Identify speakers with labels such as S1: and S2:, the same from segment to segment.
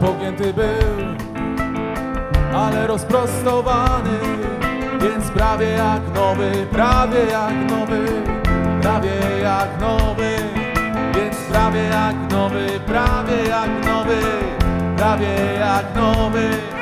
S1: pognięty był, ale rozprostowany, więc prawie jak nowy, prawie jak nowy, prawie jak nowy, więc prawie jak nowy, prawie jak nowy, prawie jak nowy.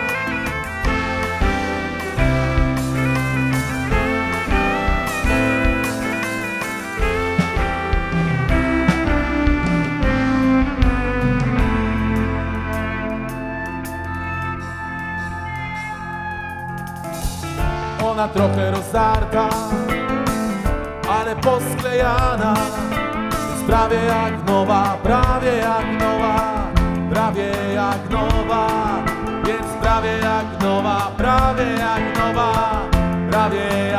S1: Trochę rozdarta, ale posklejana. Prawie jak nowa, prawie jak nowa Prawie jak nowa. Więc prawie jak nowa, prawie jak nowa Prawie jak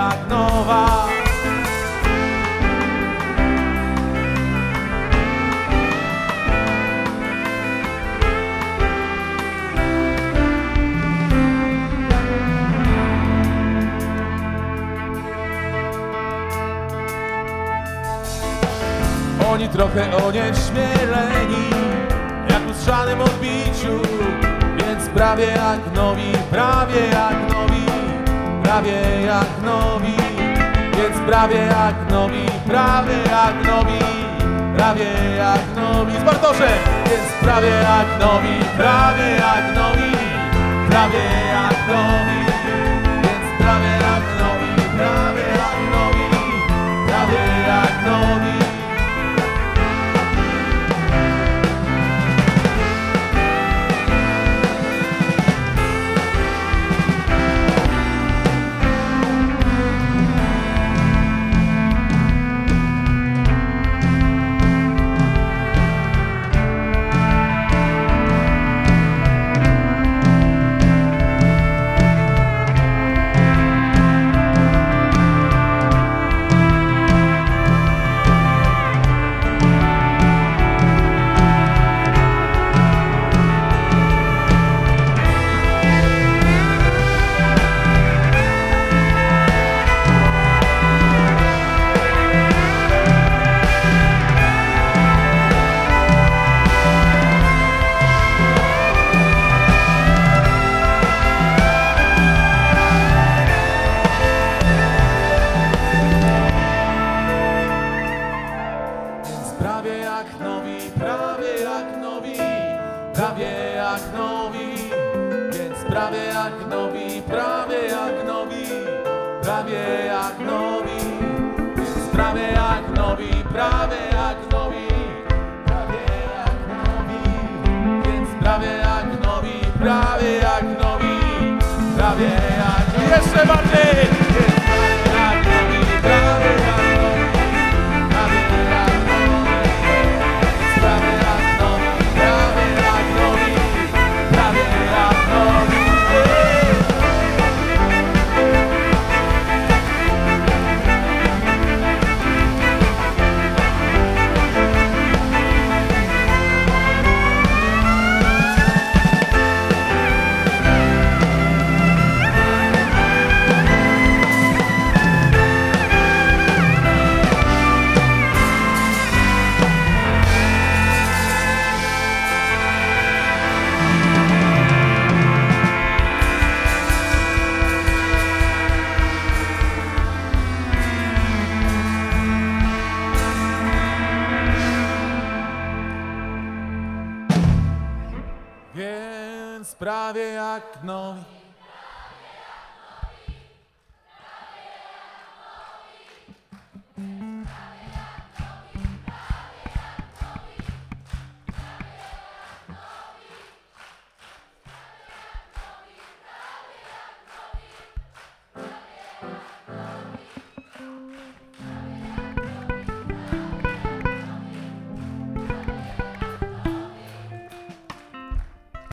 S1: Oni trochę onieśmieleni Jak w lustrzanym odbiciu. Więc prawie jak nowi, prawie jak nowi Prawie jak nowi. Więc prawie jak nowi, prawie jak nowi Prawie jak nowi. Z Bartoszem! Więc prawie jak nowi, prawie jak nowi Prawie jak nowi prawie jak nowi. Więc prawie jak nowi, prawie jak nowi, prawie jak nowi. Więc prawie jak nowi, prawie jak nowi, prawie jak nowi. Więc prawie jak nowi, prawie jak nowi, prawie jak. Jeszcze bardziej! Więc prawie jak nowi,